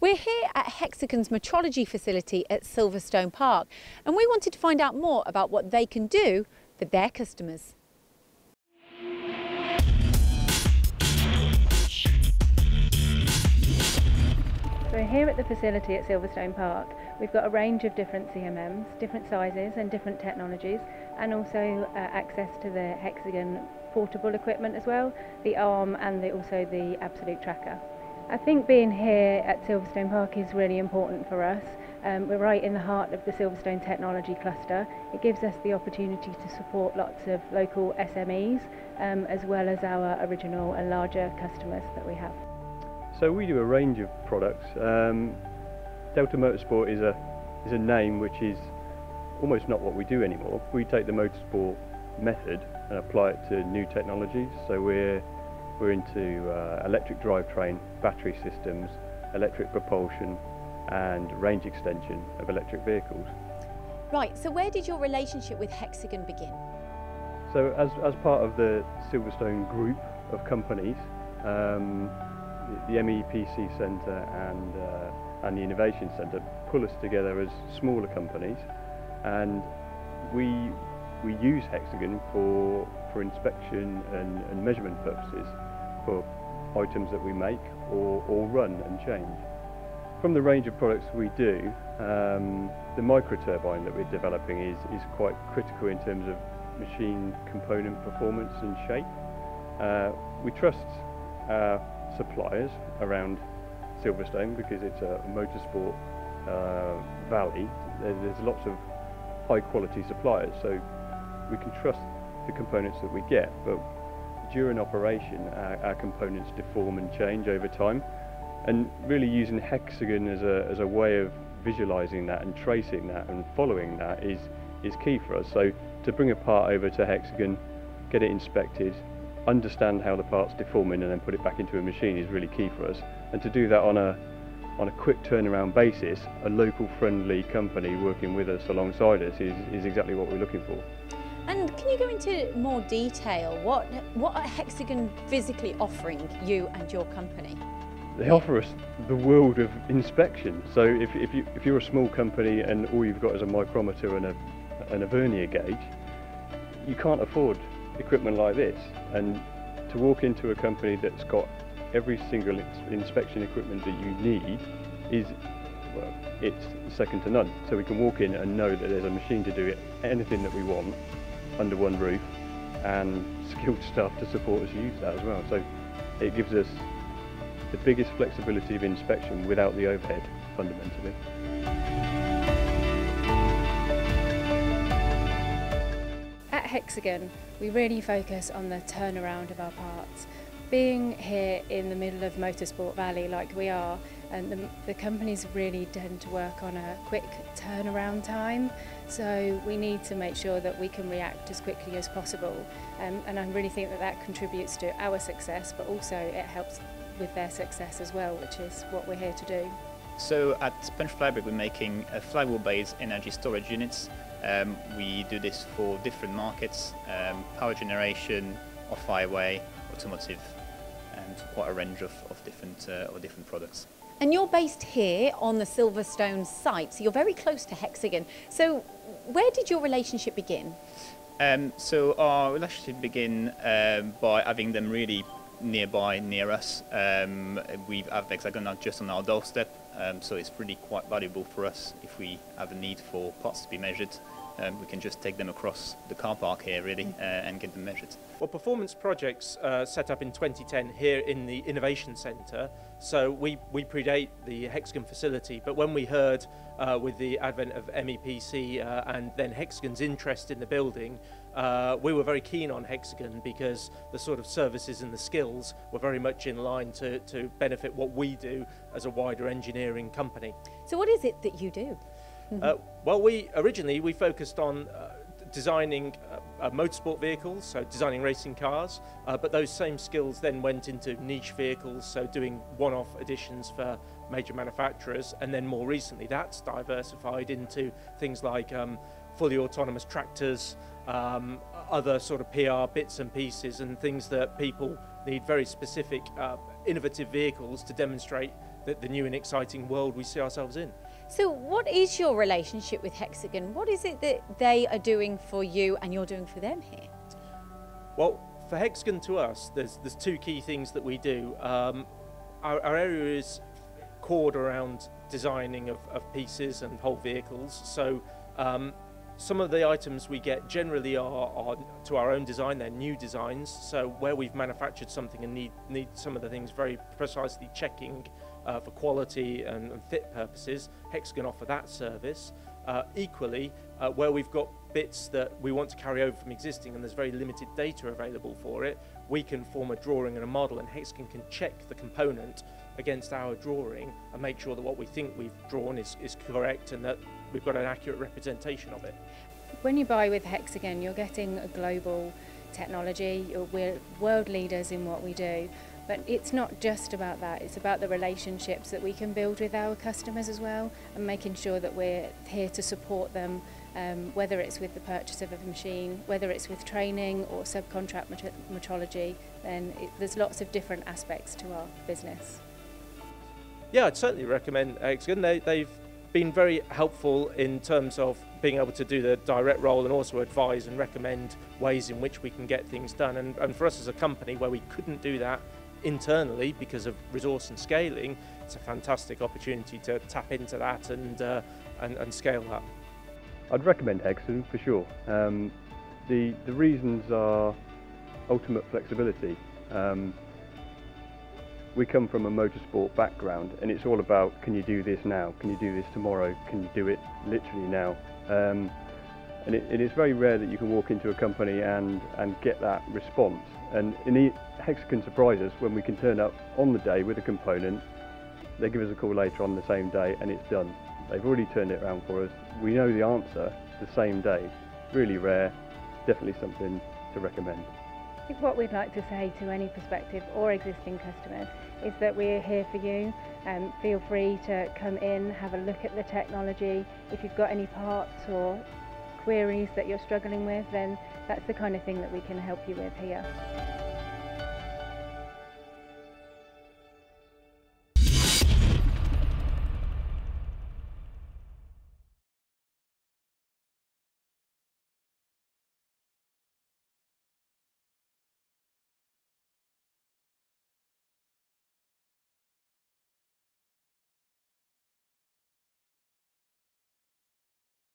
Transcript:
We're here at Hexagon's metrology facility at Silverstone Park and we wanted to find out more about what they can do for their customers. So here at the facility at Silverstone Park we've got a range of different CMMs, different sizes and different technologies and also uh, access to the Hexagon portable equipment as well, the ARM and the, also the Absolute Tracker. I think being here at Silverstone Park is really important for us. Um, we're right in the heart of the Silverstone Technology Cluster. It gives us the opportunity to support lots of local SMEs um, as well as our original and larger customers that we have. So we do a range of products. Um, Delta Motorsport is a, is a name which is almost not what we do anymore. We take the motorsport method and apply it to new technologies. So we're we're into uh, electric drivetrain, battery systems, electric propulsion and range extension of electric vehicles. Right, so where did your relationship with Hexagon begin? So as, as part of the Silverstone group of companies, um, the, MEPC Centre and, uh, and the Innovation Centre pull us together as smaller companies and we, we use Hexagon for, for inspection and, and measurement purposes for items that we make or, or run and change. From the range of products we do, um, the microturbine that we're developing is, is quite critical in terms of machine component performance and shape. Uh, we trust our suppliers around Silverstone because it's a motorsport uh, valley. There's lots of high quality suppliers so we can trust the components that we get but during operation, our, our, components deform and change over time. And really using Hexagon as a, as a way of visualizing that and tracing that and following that is, is key for us. So to bring a part over to Hexagon, get it inspected, understand how the part's deforming and then put it back into a machine is really key for us. And to do that on a, on a quick turnaround basis, a local friendly company working with us alongside us is, is exactly what we're looking for. And can you go into more detail? What, what are Hexagon physically offering you and your company? They offer us the world of inspection. So if, if, you, if you're a small company and all you've got is a micrometer and a, and a vernier gauge, you can't afford equipment like this. And to walk into a company that's got every single inspection equipment that you need is well, it's second to none. So we can walk in and know that there's a machine to do it, anything that we want under one roof and skilled staff to support us use that as well. So it gives us the biggest flexibility of inspection without the overhead fundamentally. At Hexagon, we really focus on the turnaround of our parts. Being here in the middle of Motorsport Valley like we are, and the, the companies really tend to work on a quick turnaround time so we need to make sure that we can react as quickly as possible um, and I really think that that contributes to our success but also it helps with their success as well which is what we're here to do. So at Punch Flybrid we're making a flywheel based energy storage units. Um, we do this for different markets, um, power generation, off-highway, automotive and quite a range of, of, different, uh, of different products. And you're based here on the Silverstone site, so you're very close to Hexagon. So where did your relationship begin? Um, so our relationship began um, by having them really nearby, near us. Um, we have Hexagon just on our doorstep, um, so it's really quite valuable for us if we have a need for parts to be measured. Um, we can just take them across the car park here really uh, and get them measured. Well, Performance Projects uh, set up in 2010 here in the Innovation Centre, so we, we predate the Hexagon facility, but when we heard uh, with the advent of MEPC uh, and then Hexagon's interest in the building, uh, we were very keen on Hexagon because the sort of services and the skills were very much in line to, to benefit what we do as a wider engineering company. So what is it that you do? Uh, well, we originally we focused on uh, designing uh, motorsport vehicles, so designing racing cars, but those same skills then went into niche vehicles, so doing one-off editions for major manufacturers, and then more recently that's diversified into things like um, fully autonomous tractors, um, other sort of PR bits and pieces, and things that people need very specific, uh, innovative vehicles to demonstrate the, the new and exciting world we see ourselves in. So, what is your relationship with Hexagon? What is it that they are doing for you and you're doing for them here? Well, for Hexagon to us, there's there's two key things that we do. Um, our, our area is cored around designing of, of pieces and whole vehicles. So um, some of the items we get generally are, are to our own design, they're new designs. So where we've manufactured something and need, need some of the things very precisely checking uh, for quality and, and fit purposes, Hexagon offer that service. Uh, equally, uh, where we've got bits that we want to carry over from existing and there's very limited data available for it, we can form a drawing and a model and Hexagon can check the component against our drawing and make sure that what we think we've drawn is, is correct and that we've got an accurate representation of it. When you buy with Hexagon, you're getting a global technology, we're world leaders in what we do. But it's not just about that, it's about the relationships that we can build with our customers as well and making sure that we're here to support them, um, whether it's with the purchase of a machine, whether it's with training or subcontract metrology, then it, there's lots of different aspects to our business. Yeah, I'd certainly recommend Hexagon. They, they've been very helpful in terms of being able to do the direct role and also advise and recommend ways in which we can get things done. And, and for us as a company where we couldn't do that internally because of resource and scaling, it's a fantastic opportunity to tap into that and, uh, and, and scale that. I'd recommend Hexagon for sure. Um, the, the reasons are ultimate flexibility. Um, we come from a motorsport background and it's all about can you do this now, can you do this tomorrow, can you do it literally now. Um, and it, it is very rare that you can walk into a company and, and get that response. And in the Hexagon surprise us when we can turn up on the day with a component, they give us a call later on the same day and it's done. They've already turned it around for us. We know the answer the same day. Really rare, definitely something to recommend I think what we'd like to say to any prospective or existing customers is that we're here for you. Um, feel free to come in, have a look at the technology. If you've got any parts or queries that you're struggling with, then that's the kind of thing that we can help you with here.